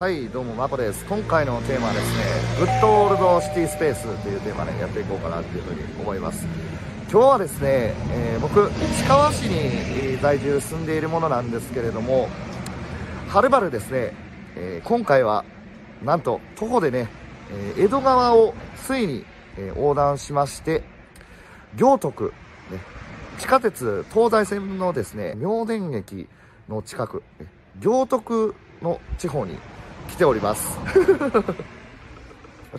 はいどうもまこです。今回のテーマはですねグッドオールドシティスペースというテーマでやっていこうかなっていうふうに思います。今日はですね、えー、僕市川市に在住住んでいるものなんですけれどもはるばるですね、えー、今回はなんと徒歩でね、えー、江戸川をついに、え横断しまして行徳、ね、地下鉄東西線のですね妙典駅の近く行徳の地方に来ております。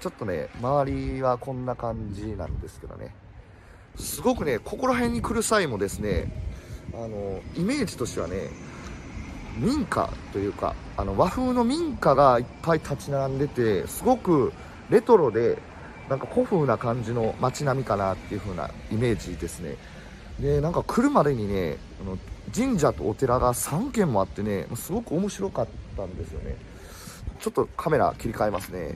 ちょっとね周りはこんな感じなんですけどね。すごくねここら辺に来る際もですねあのイメージとしてはね民家というかあの和風の民家がいっぱい立ち並んでてすごくレトロでなんか古風な感じの街並みかなっていう風なイメージですね。でなんか来るまでにねあの神社とお寺が3軒もあってねすごく面白かったんですよね。ちょっとカメラ切り替えますね。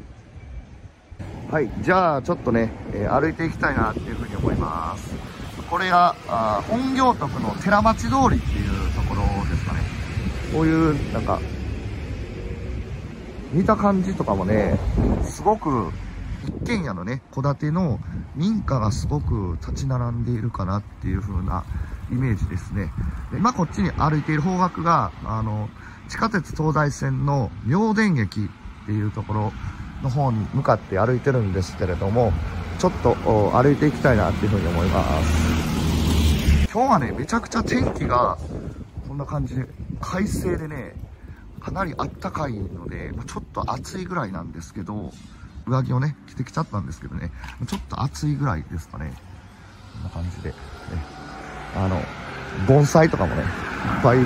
はいじゃあちょっとね、えー、歩いていきたいなっていうふうに思います。これがあ本行徳の寺町通りっていうところですかね。こういうなんか見た感じとかもねすごく一軒家のね戸建ての民家がすごく立ち並んでいるかなっていう風なイメージですね。で今こっちに歩いている方角があの地下鉄東西線の妙典駅っていうところの方に向かって歩いてるんですけれども、ちょっと歩いていきたいなっていうふうに思います。今日はね、めちゃくちゃ天気がこんな感じで快晴でね、かなりあったかいので、ちょっと暑いぐらいなんですけど、上着をね、着てきちゃったんですけどね、ちょっと暑いぐらいですかね。こんな感じで。ね、あの、盆栽とかもね、いっぱい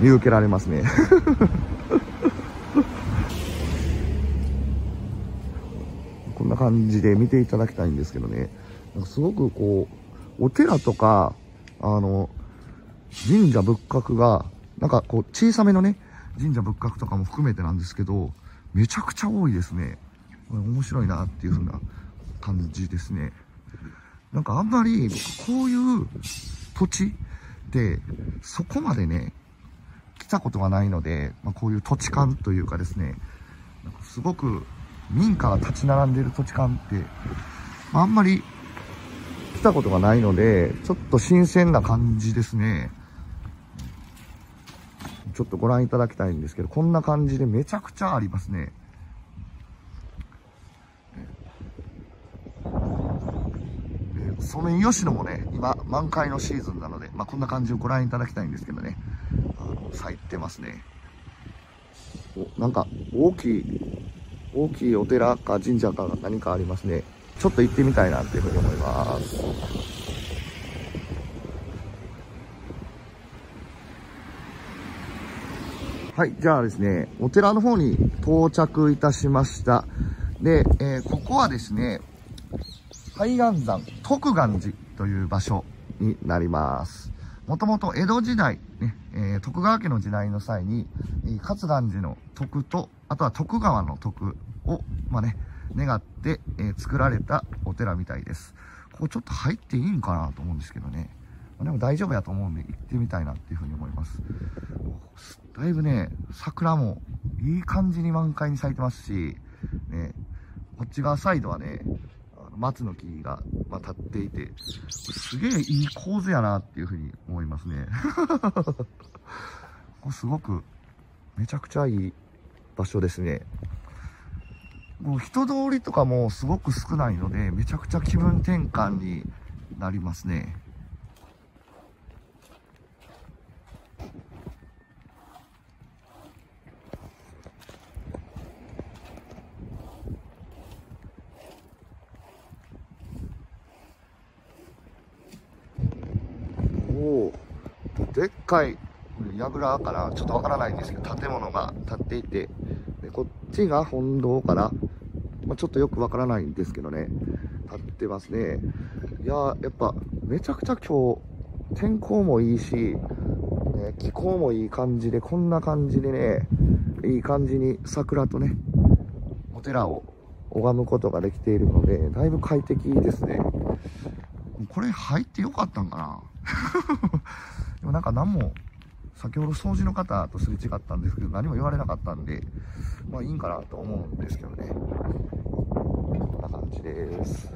見受けられますね。こんな感じで見ていただきたいんですけどね。なんかすごくこうお寺とかあの神社仏閣がなんかこう小さめのね神社仏閣とかも含めてなんですけどめちゃくちゃ多いですね。面白いなっていう風な感じですね。なんかあんまりこういう土地でそこまでねたことがないので、まあ、こういう土地勘というかですね、なんかすごく民家が立ち並んでいる土地勘って、まあ、あんまり来たことがないので、ちょっと新鮮な感じですね。ちょっとご覧いただきたいんですけど、こんな感じでめちゃくちゃありますね。ソメイヨシノもね、今、満開のシーズンなので、まあ、こんな感じをご覧いただきたいんですけどね。咲いてますね。おなんか大きい大きいお寺か神社か何かありますね。ちょっと行ってみたいなっていうふうに思います。はいじゃあですねお寺の方に到着いたしました。で、えー、ここはですね海岸山徳岩寺という場所になります。もともと江戸時代、ね、えー、徳川家の時代の際にえ、勝岩寺の徳と、あとは徳川の徳を、まあね、願って、えー、作られたお寺みたいです。ここちょっと入っていいんかなと思うんですけどね。まあ、でも大丈夫やと思うんで行ってみたいなっていうふうに思います。だいぶね、桜もいい感じに満開に咲いてますし、ね、こっち側サイドはね、松の木が、ま、立っていて、すげえいい構図やなっていうふうに思いますね。ここすごく、めちゃくちゃいい場所ですね。もう人通りとかもすごく少ないので、めちゃくちゃ気分転換になりますね。櫓からちょっとわからないんですけど建物が建っていてでこっちが本堂から、まあ、ちょっとよくわからないんですけどね建ってますね。いややっぱめちゃくちゃ今日天候もいいし、ね、気候もいい感じでこんな感じでねいい感じに桜とねお寺を拝むことができているのでだいぶ快適ですね。これ入ってよかったんかな？でもなんか何も先ほど掃除の方とすれ違ったんですけど、何も言われなかったんで、まあいいんかなと思うんですけどね。こんな感じです。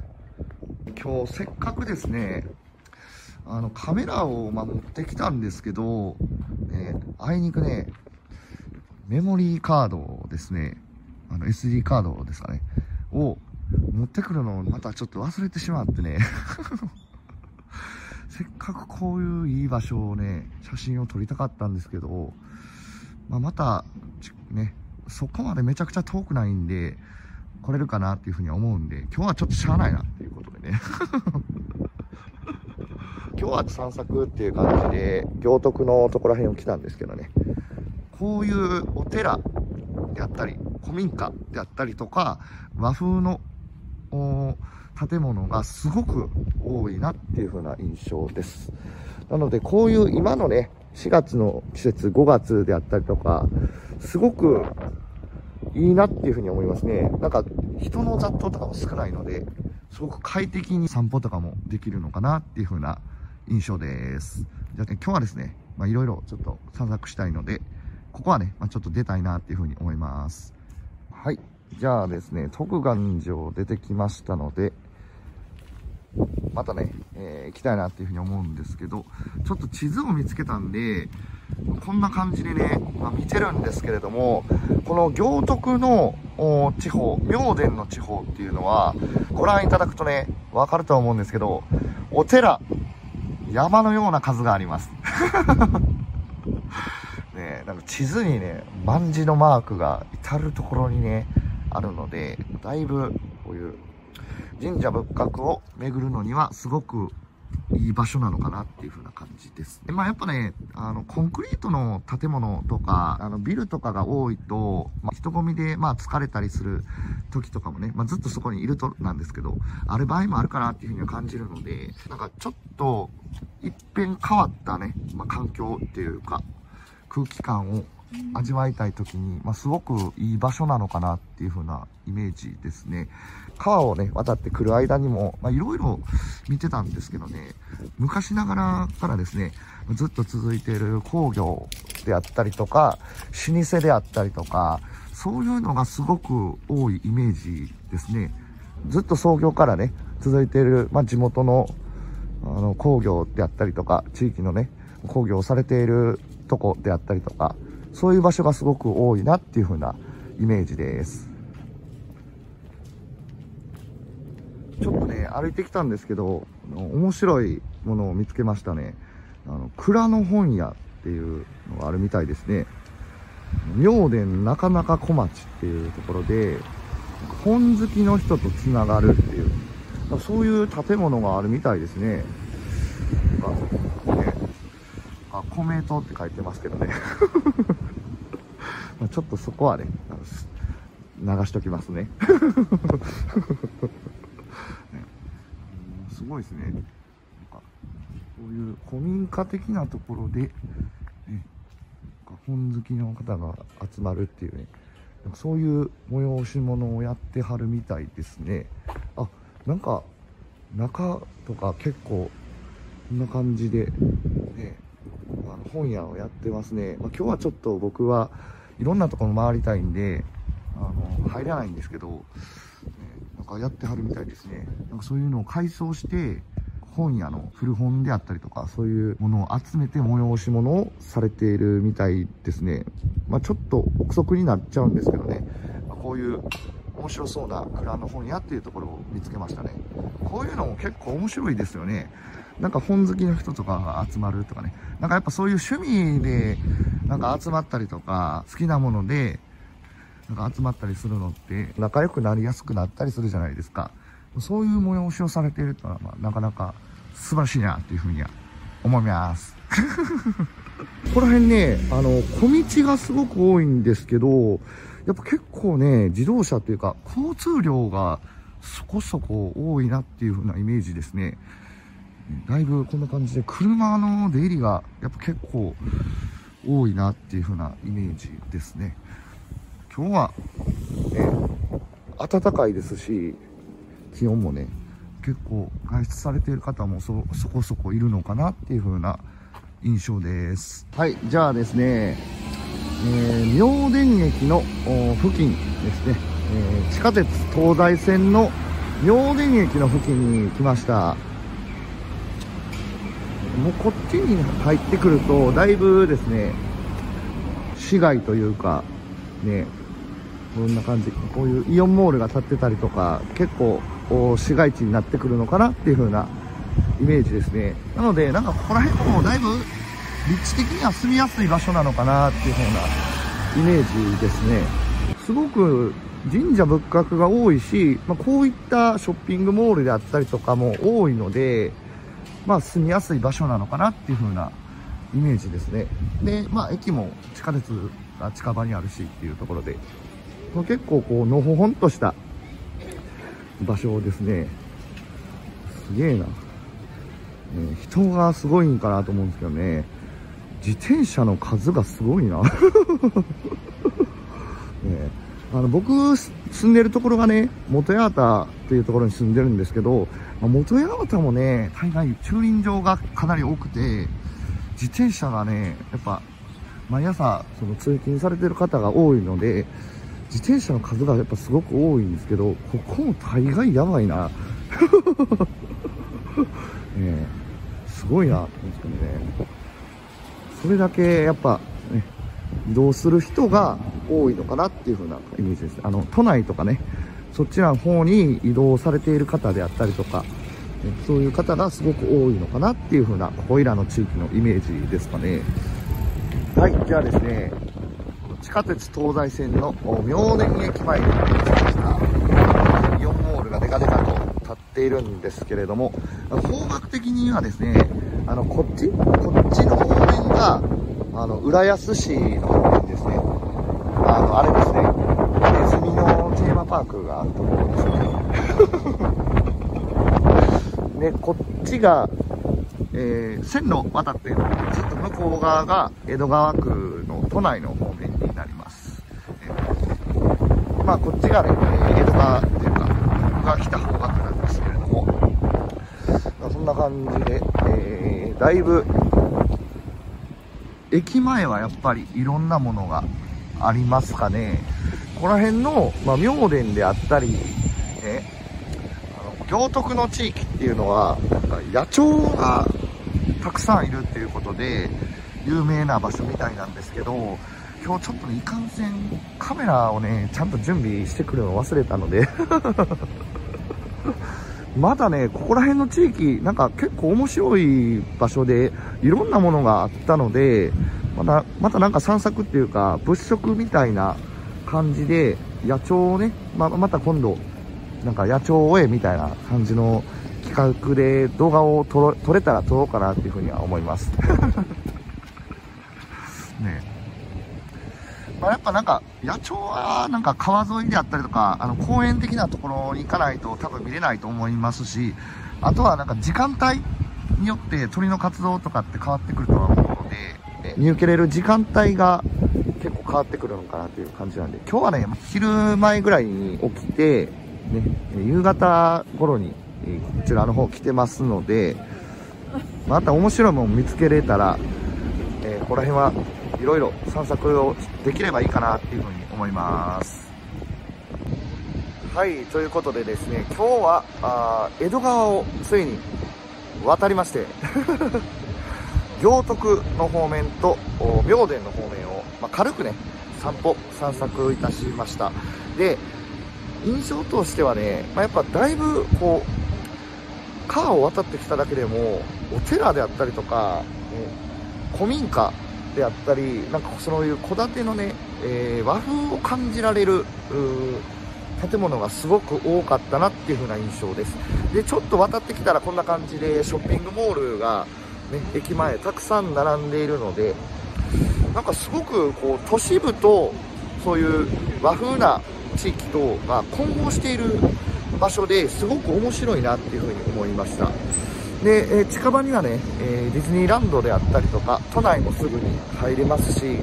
今日せっかくですね、あのカメラを、ま、持ってきたんですけど、ね、あいにくね、メモリーカードですね、あの SD カードですかね、を持ってくるのをまたちょっと忘れてしまってねせっかくこういういい場所をね、写真を撮りたかったんですけど、まあ、また、ね、そこまでめちゃくちゃ遠くないんで、来れるかなっていうふうには思うんで、今日はちょっとしゃあないなっていうことでね。今日は散策っていう感じで、行徳のところら辺を来たんですけどね、こういうお寺であったり、古民家であったりとか、和風の建物がすごく多いなっていう風な印象です。なので、こういう今のね、4月の季節、5月であったりとか、すごくいいなっていう風に思いますね。なんか、人の雑踏とかも少ないので、すごく快適に散歩とかもできるのかなっていう風な印象です。じゃあ、ね、今日はですね、まあいろいろちょっと散策したいので、ここはね、まあ、ちょっと出たいなっていう風に思います。はい。じゃあですね、徳願寺を出てきましたので、またね、えー、行きたいなっていうふうに思うんですけど、ちょっと地図を見つけたんで、こんな感じでね、まあ、見てるんですけれども、この行徳の地方、明殿の地方っていうのは、ご覧いただくとね、わかると思うんですけど、お寺、山のような数があります。ねなんか地図にね、万字のマークが至るところにね、あるので、だいぶこういう神社仏閣を巡るのにはすごくいい場所なのかなっていう風な感じです。でまあやっぱね、あの、コンクリートの建物とか、あの、ビルとかが多いと、まあ、人混みで、まあ疲れたりする時とかもね、まあずっとそこにいるとなんですけど、ある場合もあるかなっていう風には感じるので、なんかちょっと、一変変わったね、まあ環境っていうか、空気感を味わいたい時に、まあ、すごくいい場所なのかなっていう風なイメージですね。川をね、渡ってくる間にも、まいろいろ見てたんですけどね、昔ながらからですね、ずっと続いている工業であったりとか、老舗であったりとか、そういうのがすごく多いイメージですね。ずっと創業からね、続いている、まあ、地元のあの工業であったりとか、地域のね、工業をされているとこであったりとか、そういう場所がすごく多いなっていう風なイメージです。ちょっとね、歩いてきたんですけど、面白いものを見つけましたね。あの、蔵の本屋っていうのがあるみたいですね。妙殿中中小町っていうところで、本好きの人とつながるっていう、そういう建物があるみたいですね。なんかねあ、米とって書いてますけどね。ちょっとそこはね、流しときますね。すごいですね。なんかこういう古民家的なところで、ね、本好きの方が集まるっていうね、そういう催し物をやってはるみたいですね。あ、なんか中とか結構こんな感じで、ね、あの本屋をやってますね。まあ、今日はちょっと僕はいろんなところ回りたいんで、あの、入らないんですけど、ね、なんかやってはるみたいですね。なんかそういうのを改装して、本屋の古本であったりとか、そういうものを集めて催し物をされているみたいですね。まあ、ちょっと憶測になっちゃうんですけどね。まあ、こういう面白そうな蔵の本屋っていうところを見つけましたね。こういうのも結構面白いですよね。なんか本好きの人とかが集まるとかね。なんかやっぱそういう趣味でなんか集まったりとか、好きなもので、なんか集まったりするのって仲良くなりやすくなったりするじゃないですか。そういう催しをされているってのは、まあ、なかなか素晴らしいなっていうふうには思います。ここら辺ね、あの、小道がすごく多いんですけど、やっぱ結構ね、自動車っていうか、交通量がそこそこ多いなっていう風なイメージですね。だいぶこんな感じで、車の出入りがやっぱ結構多いなっていう風なイメージですね。今日は、ね、暖かいですし、気温もね、結構外出されている方もそそこそこいるのかなっていう風な印象です。はいじゃあですね、えー、妙典駅の付近ですね、えー、地下鉄東西線の妙典駅の付近に来ました。もうこっちに入ってくるとだいぶですね市街というかねこんな感じ。こういうイオンモールが建ってたりとか結構市街地になってくるのかなっていう風なイメージですね。なのでなんかここら辺もだいぶ立地的には住みやすい場所なのかなっていう風なイメージですね。すごく神社仏閣が多いし、まあ、こういったショッピングモールであったりとかも多いので、まあ、住みやすい場所なのかなっていう風なイメージですね。でまあ駅も地下鉄が近場にあるしっていうところで。結構こうのほほんとした場所ですね。すげえな、ね、人がすごいんかなと思うんですけどね。自転車の数がすごいな。ねあの僕住んでるところがね元八幡っていうところに住んでるんですけど、まあ、元八幡もね大概駐輪場がかなり多くて自転車がねやっぱ毎朝その通勤されてる方が多いので自転車の数がやっぱすごく多いんですけどここも大概やばいな。ねすごいなと思うんですけどね。それだけやっぱね移動する人が多いのかなっていう風なイメージです。あの都内とかねそっちの方に移動されている方であったりとかそういう方がすごく多いのかなっていう風なここいらの地域のイメージですかね。はいじゃあですね下鉄東西線の妙典駅前に着きました。イオンモールがデカデカと立っているんですけれども方角的にはですねあのこっち？こっちの方面があの浦安市の方面ですねあのあれですねネズミのテーマパークがあるところですね。でこっちがえー、線路渡ってずっと向こう側が江戸川区の都内の方面になります。えー、あこっちがね、江戸川っていうか、僕が来た方角なんですけれども、まあ、そんな感じで、えー、だいぶ、駅前はやっぱりいろんなものがありますかね。ここら辺の、まあ、妙殿であったり、ね、あの行徳の地域っていうのは、なんか野鳥がたくさんいるっていうことで有名な場所みたいなんですけど今日ちょっとねいかんせんカメラをねちゃんと準備してくるの忘れたので。まだねここら辺の地域なんか結構面白い場所でいろんなものがあったのでまたまたなんか散策っていうか物色みたいな感じで野鳥をね、ままた今度なんか野鳥へみたいな感じの企画で動画を撮れたら撮ろうかなっていうふうには思います。ね。まあ、やっぱなんか野鳥はなんか川沿いであったりとかあの公園的なところに行かないと多分見れないと思いますしあとはなんか時間帯によって鳥の活動とかって変わってくるとは思うので見受けれる時間帯が結構変わってくるのかなという感じなんで今日はね昼前ぐらいに起きて、ね、夕方頃にこちらの方来てますのでまた面白いもの見つけれたら、えー、ここら辺はいろいろ散策をできればいいかなっていうふうに思います。はいということでですね今日はあ江戸川をついに渡りまして 行徳の方面と明殿の方面を、まあ、軽くね散歩散策いたしました。で印象としてはね、まあ、やっぱだいぶこう川を渡ってきただけでもお寺であったりとか、ね、古民家であったりなんかそういう戸建てのね、えー、和風を感じられる建物がすごく多かったなっていう風な印象です。でちょっと渡ってきたらこんな感じでショッピングモールが、ね、駅前たくさん並んでいるのでなんかすごくこう都市部とそういう和風な地域とが混合している場所ですごく面白いなっていうふうに思いました。で、え、近場にはね、え、ディズニーランドであったりとか都内もすぐに入れますし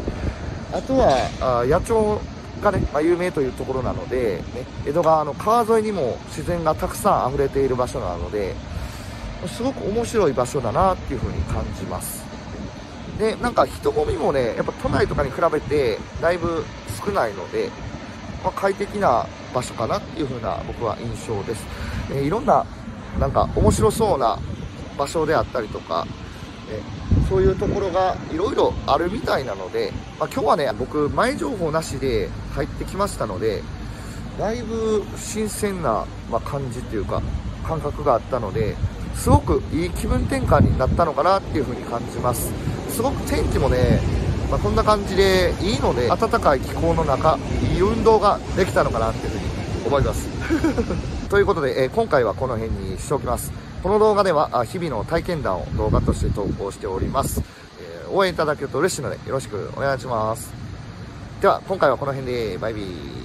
あとはあ野鳥がね、まあ、有名というところなので、ね、江戸川の川沿いにも自然がたくさん溢れている場所なのですごく面白い場所だなっていうふうに感じますで、なんか人混みもね、やっぱ都内とかに比べてだいぶ少ないので、まあ、快適な場所かなっていう風な僕は印象です。えー、いろんな、なんか面白そうな場所であったりとか、え、そういうところがいろいろあるみたいなので、まあ、今日はね、僕前情報なしで入ってきましたので、だいぶ新鮮な、ま感じっていうか、感覚があったので、すごくいい気分転換になったのかなっていう風に感じます。すごく天気もね、まあ、こんな感じでいいので、暖かい気候の中、いい運動ができたのかなっていう風に思います。ということで、えー、今回はこの辺にしておきます。この動画では、日々の体験談を動画として投稿しております。え、応援いただけると嬉しいので、よろしくお願いします。では、今回はこの辺で、バイビー。